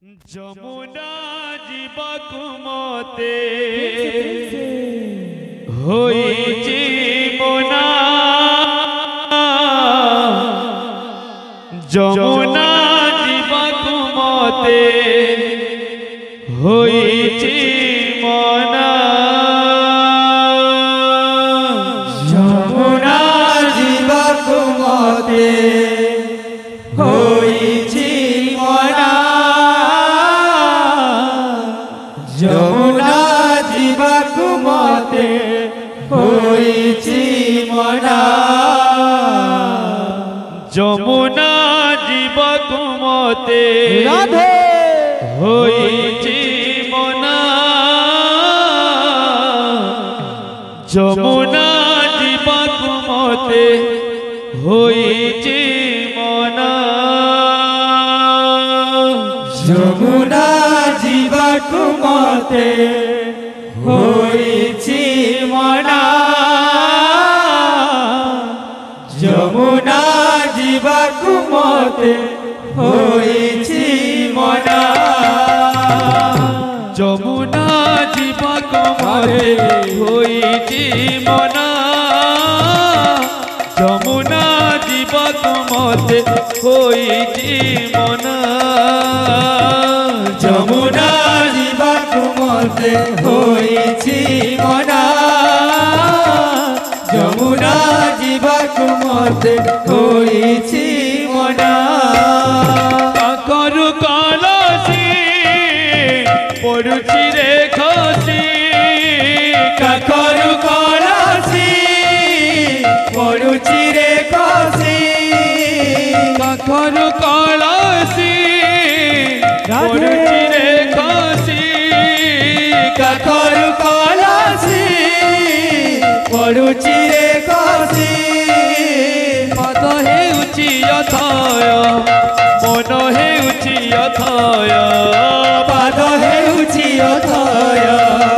ଯମୁନା ଯିବାକୁ ମତେ ହୋଇଛି ମନା ଯମୁନା ଯିବାକୁ ମତେ ହୋଇଛି ମନା ଯମୁନା ଯିବାକୁ ମତେ ହୋଇଛି ମନା ଯମୁନା ଯିବାକୁ ମତେ ହୋଇଛି ମନା ଯମୁନା ଯିବାକୁ ମତେ ହୋଇଛି ମନା ମତେ ହୋଇଛି ମନା ଯମୁନା ଯିବାକୁ ମତେ ହୋଇଛି ମନା ଯମୁନା ଯିବାକୁ ମତେ ହୋଇଛି ମନା ଯମୁନା ଯିବାକୁ ମତେ ହୋଇଛି ପଡୁଛି ରେ କସି କାକରୁ କଳସି ପଡୁଛି ରେ ଖସି କାକରୁ କଳସି ପଡୁଛି ରେ କସି ପଦ ହେଉଛି ଅଥୟ ମନ ହେଉଛି ଅଥୟ ପାଦ ହେଉଛି ଅଥୟ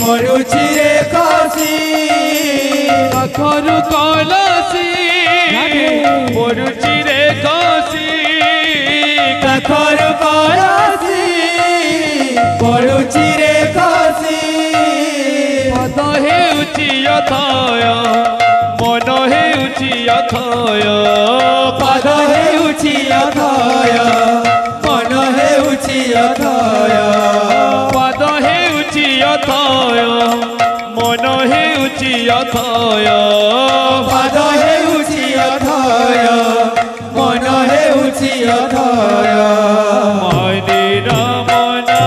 মরুচিরে কাশি পাখরু কলসি মরুচিরে কাশি পাখরু কলসি মরুচিরে কাশি পদ হেউচি অথয় মন হেউচি অথয় পদ হেউচি অথয় মন হেউচি অথয় ઉચિયા થયા પાદ હે ઉચિયા થયા મન હે ઉચિયા થયા મની રમના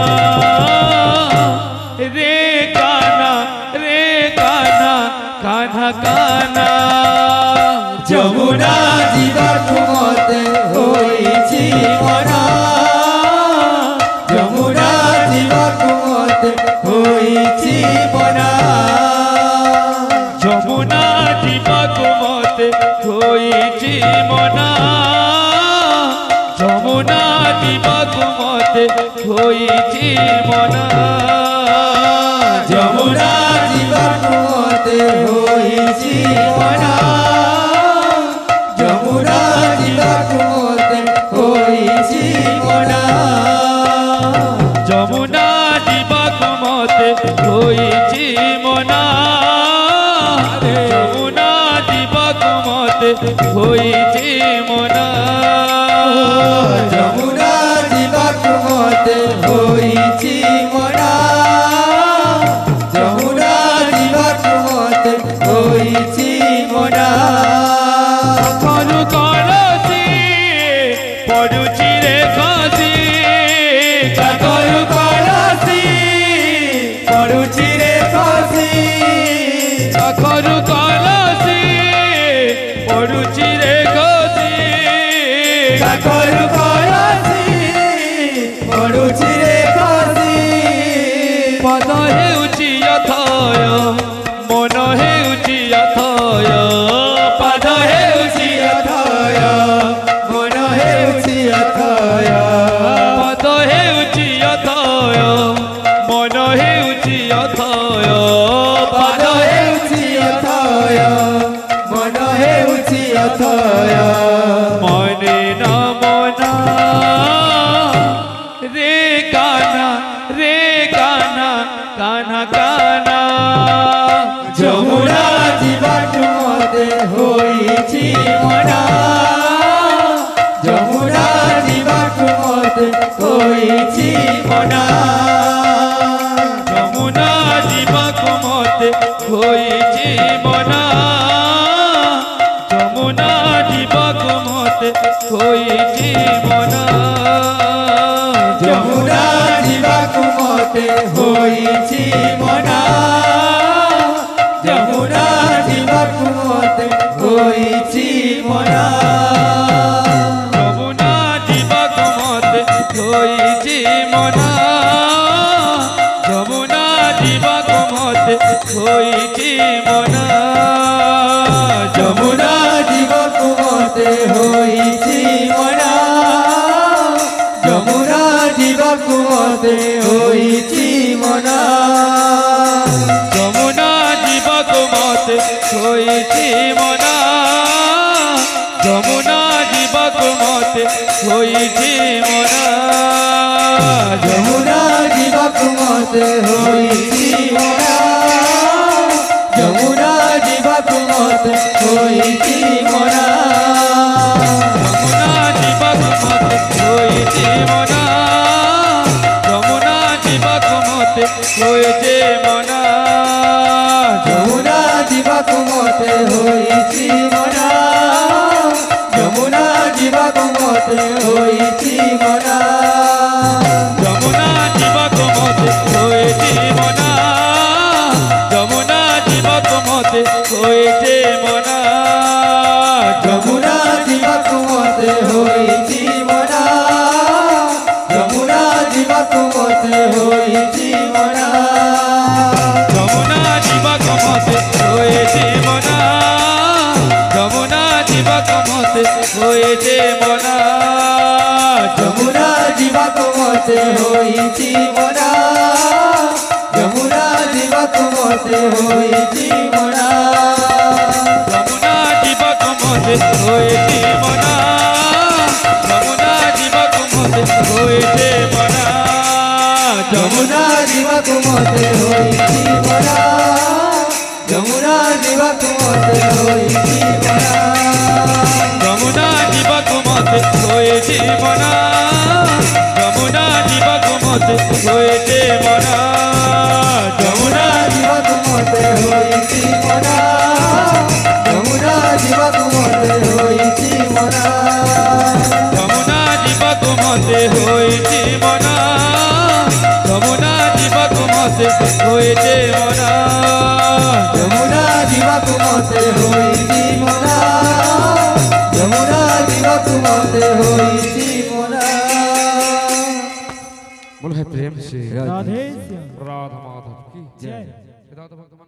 રે કાના રે કાના કાના કાના જમુનાજી না দিমাগু মতে হইছি মনা। যমুনা দিমাগু মতে হইছি মনা। যমুনা দিমাগু মতে হইছি মনা। যমুনা দিমাগু মতে হইছি মনা। যমুনা মতে হইছি ঢাকানা যমুনা জীবাট মতে হয়েছি মনা। যমুনা জীবাট মতে হয়েছি মনা। যমুনা জীবাক মতে হয়েছি মনা। যমুনা জীবাক মতে হয়েছি মনা। যমুনা জীবাক মতে হয়েছি হয়েছি মনা। যমুনা জীবা তোমাত হয়েছি মনা। যমুনা জীবা তোমাত হয়েছি মনা। যমুনা জীবা তোমাত হয়েছি মনা। যমুনা জীবা তোমাত হয়েছি মনা। মতে হইছি মোরা যমুনা জীবাকু মতে হইছি মোরা যমুনা জীবাকু মতে হইছি মোরা যমুনা জীবাকু মতে হইছে মোরা যমুনা জীবাকু মতে হইছি মোরা যমুনা জীবাকু মতে হইছি মোরা यमुना जीवक मत होई जीवना। यमुना जीवक मत होई जीवना। यमुना जीवक मत होई जीवना। यमुना जीवक मत होई जीवना। यमुना जीवक मत होई जीवना। यमुना जीवक मत होई जीवना। જમુના જીવા કુમતે હોય જીવરા જમુના જીવા કુમતે હોય જીવરા মোরা যমুনা জীব তুমতে হইছি মোরা बोल है प्रेम से राधे श्याम राधा माधव की जय सिद्धार्थ भगवान